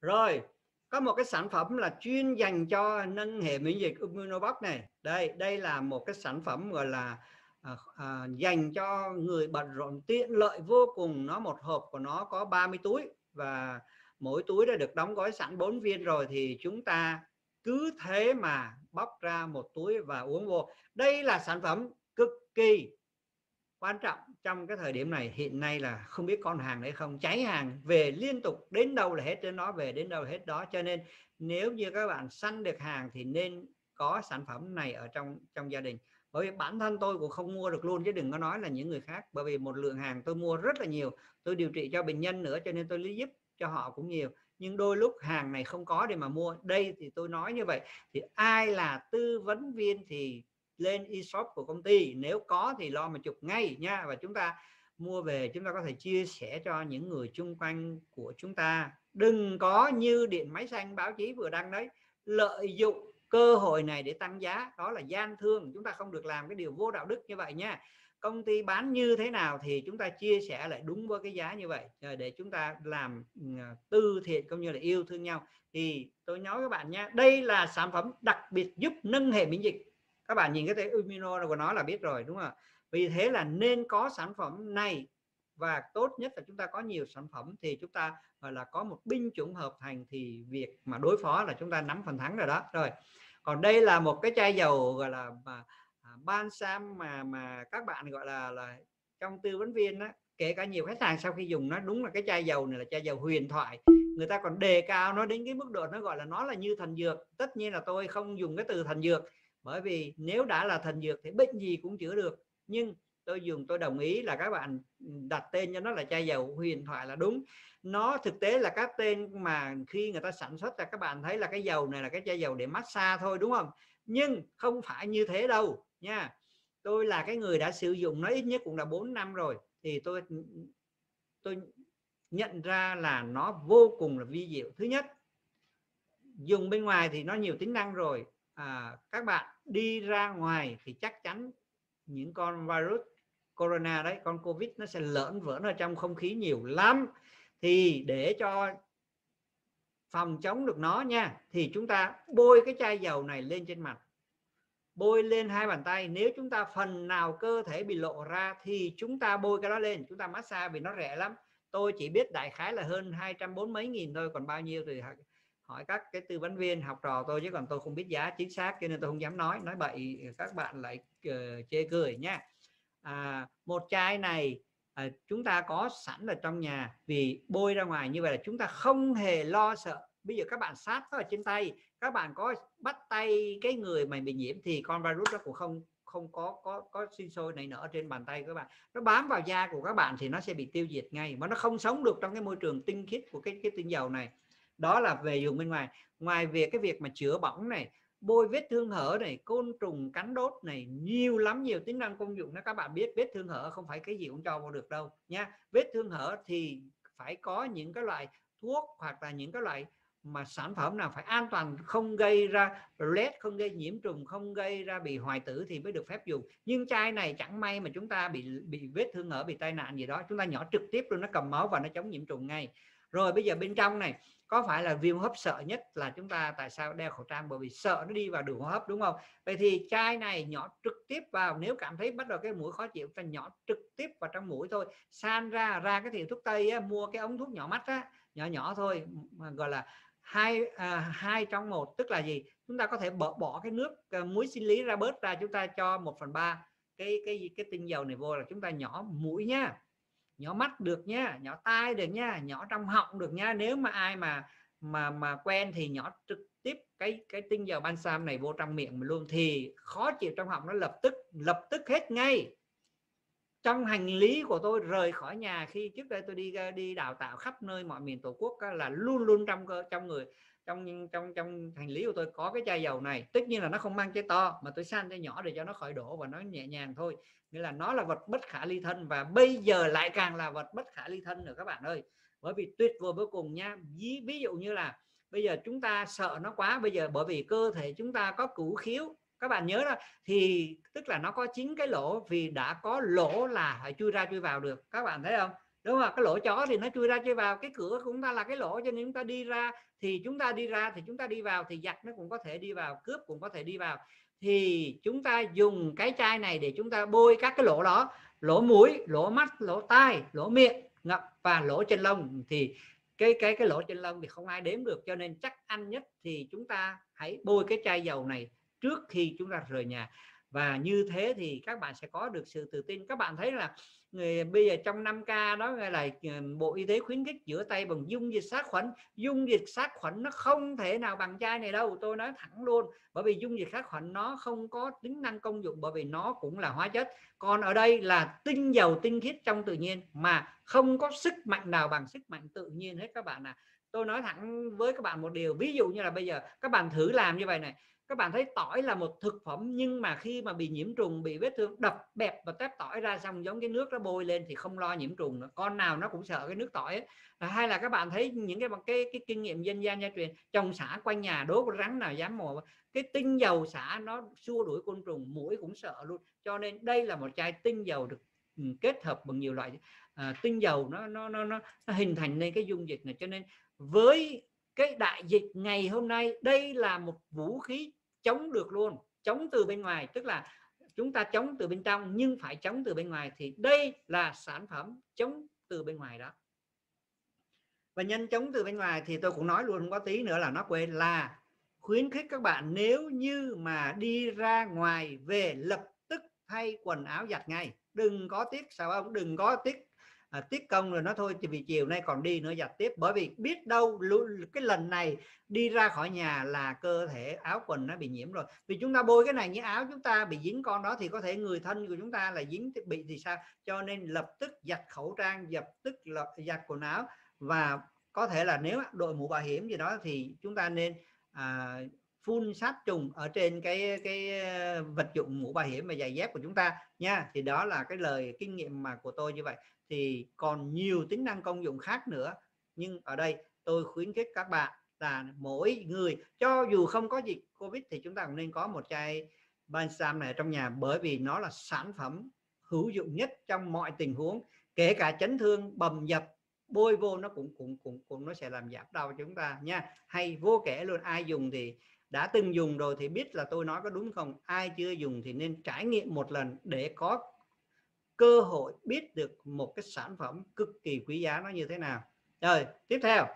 rồi có một cái sản phẩm là chuyên dành cho nâng hệ miễn dịch immunobox này. Đây đây là một cái sản phẩm gọi là à, à, dành cho người bận rộn tiện lợi vô cùng. Nó một hộp của nó có 30 túi và mỗi túi đã được đóng gói sẵn 4 viên rồi thì chúng ta cứ thế mà bóc ra một túi và uống vô. Đây là sản phẩm cực kỳ quan trọng trong cái thời điểm này, hiện nay là không biết con hàng đấy không, cháy hàng về liên tục, đến đâu là hết trên nó về, đến đâu là hết đó. Cho nên nếu như các bạn săn được hàng thì nên có sản phẩm này ở trong trong gia đình. Bởi vì bản thân tôi cũng không mua được luôn, chứ đừng có nói là những người khác. Bởi vì một lượng hàng tôi mua rất là nhiều, tôi điều trị cho bệnh nhân nữa, cho nên tôi lý giúp cho họ cũng nhiều. Nhưng đôi lúc hàng này không có để mà mua. Đây thì tôi nói như vậy, thì ai là tư vấn viên thì lên e-shop của công ty. Nếu có thì lo mà chụp ngay nha. Và chúng ta mua về, chúng ta có thể chia sẻ cho những người chung quanh của chúng ta. Đừng có như điện máy xanh báo chí vừa đăng đấy, lợi dụng cơ hội này để tăng giá. Đó là gian thương. Chúng ta không được làm cái điều vô đạo đức như vậy nha. Công ty bán như thế nào thì chúng ta chia sẻ lại đúng với cái giá như vậy. Ờ, để chúng ta làm ờ, tư thiện cũng như là yêu thương nhau. Thì tôi nói các bạn nha, đây là sản phẩm đặc biệt giúp nâng hệ miễn dịch các bạn nhìn cái tên Umino của nó là biết rồi, đúng không vì thế là nên có sản phẩm này. Và tốt nhất là chúng ta có nhiều sản phẩm thì chúng ta, gọi là, có một binh chủng hợp thành thì việc mà đối phó là chúng ta nắm phần thắng rồi đó. Rồi, còn đây là một cái chai dầu, gọi là, mà à, ban sam mà mà các bạn, gọi là là trong tư vấn viên đó kể cả nhiều khách hàng sau khi dùng nó, đúng là cái chai dầu này là chai dầu huyền thoại. Người ta còn đề cao nó đến cái mức độ nó gọi là nó là như thần dược. Tất nhiên là tôi không dùng cái từ thần dược bởi vì nếu đã là thần dược thì bệnh gì cũng chữa được. Nhưng tôi dùng, tôi đồng ý là các bạn đặt tên cho nó là chai dầu, huyền thoại là đúng. Nó thực tế là các tên mà khi người ta sản xuất ra, các bạn thấy là cái dầu này là cái chai dầu để massage thôi, đúng không? Nhưng không phải như thế đâu, nha. Tôi là cái người đã sử dụng nó ít nhất cũng là 4 năm rồi, thì tôi tôi nhận ra là nó vô cùng là vi diệu. Thứ nhất, dùng bên ngoài thì nó nhiều tính năng rồi à, các bạn đi ra ngoài thì chắc chắn những con virus corona đấy con covid nó sẽ lởn vỡn ở trong không khí nhiều lắm. Thì để cho phòng chống được nó nha thì chúng ta bôi cái chai dầu này lên trên mặt. Bôi lên hai bàn tay nếu chúng ta phần nào cơ thể bị lộ ra thì chúng ta bôi cái đó lên chúng ta massage vì nó rẻ lắm. Tôi chỉ biết đại khái là hơn 240 mấy nghìn thôi còn bao nhiêu thì hỏi các cái tư vấn viên học trò tôi chứ còn tôi không biết giá chính xác cho nên tôi không dám nói. Nói bậy các bạn lại uh, chê cười nha. À, một chai này à, chúng ta có sẵn ở trong nhà vì bôi ra ngoài như vậy là chúng ta không hề lo sợ. Bây giờ các bạn sát ở trên tay các bạn có bắt tay cái người mà bị nhiễm thì con virus đó cũng không không có có có sinh sôi này nở trên bàn tay các bạn. Nó bám vào da của các bạn thì nó sẽ bị tiêu diệt ngay mà nó không sống được trong cái môi trường tinh khiết của cái cái tinh dầu này đó là về dùng bên ngoài. Ngoài việc cái việc mà chữa bỏng này, bôi vết thương hở này, côn trùng, cắn đốt này, nhiều lắm, nhiều tính năng công dụng đó, các bạn biết vết thương hở không phải cái gì cũng cho vào được đâu nha. Vết thương hở thì phải có những cái loại thuốc hoặc là những cái loại mà sản phẩm nào phải an toàn, không gây ra led không gây nhiễm trùng, không gây ra bị hoại tử thì mới được phép dùng. Nhưng chai này chẳng may mà chúng ta bị bị vết thương hở, bị tai nạn gì đó, chúng ta nhỏ trực tiếp luôn, nó cầm máu và nó chống nhiễm trùng ngay rồi bây giờ bên trong này có phải là viêm hấp sợ nhất là chúng ta tại sao đeo khẩu trang? Bởi vì sợ nó đi vào đường hô hấp đúng không? Vậy thì chai này nhỏ trực tiếp vào nếu cảm thấy bắt đầu cái mũi khó chịu ta nhỏ trực tiếp vào trong mũi thôi. San ra ra cái thiệu thuốc tây á, mua cái ống thuốc nhỏ mắt á nhỏ nhỏ thôi gọi là hai à, hai trong một. Tức là gì? Chúng ta có thể bỏ bỏ cái nước uh, muối sinh lý ra bớt ra chúng ta cho một phần ba cái cái cái tinh dầu này vô là chúng ta nhỏ mũi nhá nhỏ mắt được nha, nhỏ tai được nha, nhỏ trong họng được nha. Nếu mà ai mà mà mà quen thì nhỏ trực tiếp cái cái tinh dầu balsam này vô trong miệng mình luôn, thì khó chịu trong họng nó lập tức lập tức hết ngay. Trong hành lý của tôi rời khỏi nhà khi trước đây tôi đi đi đào tạo khắp nơi mọi miền tổ quốc là luôn luôn trong trong người trong trong trong hành lý của tôi có cái chai dầu này. Tất nhiên là nó không mang chai to mà tôi san chai nhỏ để cho nó khỏi đổ và nó nhẹ nhàng thôi. Nghĩa là nó là vật bất khả ly thân và bây giờ lại càng là vật bất khả ly thân nữa các bạn ơi. Bởi vì tuyệt vời vô cùng nha. Ví, ví dụ như là bây giờ chúng ta sợ nó quá bây giờ bởi vì cơ thể chúng ta có củ khiếu. Các bạn nhớ đó thì tức là nó có chín cái lỗ vì đã có lỗ là phải chui ra chui vào được. Các bạn thấy không? Đúng không cái lỗ chó thì nó chui ra chui vào, cái cửa của chúng ta là cái lỗ, cho nên chúng ta đi ra, thì chúng ta đi ra thì chúng ta đi vào, thì giặc nó cũng có thể đi vào, cướp cũng có thể đi vào. Thì chúng ta dùng cái chai này để chúng ta bôi các cái lỗ đó, lỗ mũi, lỗ mắt, lỗ tai, lỗ miệng, ngập và lỗ trên lông. Thì cái cái cái lỗ trên lông thì không ai đếm được, cho nên chắc ăn nhất thì chúng ta hãy bôi cái chai dầu này trước khi chúng ta rời nhà và như thế thì các bạn sẽ có được sự tự tin. Các bạn thấy là người, bây giờ trong 5 k đó là ờ, bộ y tế khuyến khích rửa tay bằng dung dịch sát khuẩn. Dung dịch sát khuẩn nó không thể nào bằng chai này đâu, tôi nói thẳng luôn. Bởi vì dung dịch sát khuẩn nó không có tính năng công dụng, bởi vì nó cũng là hóa chất. Còn ở đây là tinh dầu, tinh khiết trong tự nhiên, mà không có sức mạnh nào bằng sức mạnh tự nhiên hết các bạn à tôi nói thẳng với các bạn một điều, ví dụ như là bây giờ các bạn thử làm như vậy này các bạn thấy tỏi là một thực phẩm nhưng mà khi mà bị nhiễm trùng bị vết thương đập bẹp và tép tỏi ra xong giống cái nước nó bôi lên thì không lo nhiễm trùng nữa. Con nào nó cũng sợ cái nước tỏi ấy. hay là các bạn thấy những cái bằng cái cái kinh nghiệm dân gian gia truyền trồng xả quanh nhà đố con rắn nào dám mò cái tinh dầu xả nó xua đuổi côn trùng mũi cũng sợ luôn. Cho nên đây là một chai tinh dầu được ừ, kết hợp bằng nhiều loại à, tinh dầu nó nó nó nó hình thành nên cái dung dịch này. Cho nên với cái đại dịch ngày hôm nay đây là một vũ khí chống được luôn, chống từ bên ngoài, tức là chúng ta chống từ bên trong nhưng phải chống từ bên ngoài thì đây là sản phẩm chống từ bên ngoài đó. Và nhân chống từ bên ngoài thì tôi cũng nói luôn không có tí nữa là nó quên là khuyến khích các bạn nếu như mà đi ra ngoài về lập tức thay quần áo giặt ngay. Đừng có tiếc, sao không? Đừng có tiếc à, tiết công rồi nó thôi thì vì chiều nay còn đi nữa giặt tiếp. Bởi vì biết đâu cái lần này đi ra khỏi nhà là cơ thể áo quần nó bị nhiễm rồi. Vì chúng ta bôi cái này như áo chúng ta bị dính con đó thì có thể người thân của chúng ta là dính bị thì sao? Cho nên lập tức giặt khẩu trang dập tức là giặt quần áo. Và có thể là nếu đội mũ bảo hiểm gì đó thì chúng ta nên à, phun sát trùng ở trên cái cái ờ, vật dụng mũ bảo hiểm và giày dép của chúng ta nha. Thì đó là cái lời kinh nghiệm mà của tôi như vậy thì còn nhiều tính năng công dụng khác nữa. Nhưng ở đây tôi khuyến khích các bạn là mỗi người, cho dù không có dịch covid thì chúng ta cũng nên có một chai balsam này trong nhà, bởi vì nó là sản phẩm hữu dụng nhất trong mọi tình huống, kể cả chấn thương, bầm dập, bôi vô nó cũng cũng cũng cũng nó sẽ làm giảm đau chúng ta nha. Hay vô kể luôn, ai dùng thì đã từng dùng rồi thì biết là tôi nói có đúng không? Ai chưa dùng thì nên trải nghiệm một lần để có cơ hội biết được một cái sản phẩm cực kỳ quý giá nó như thế nào. Rồi, tiếp theo.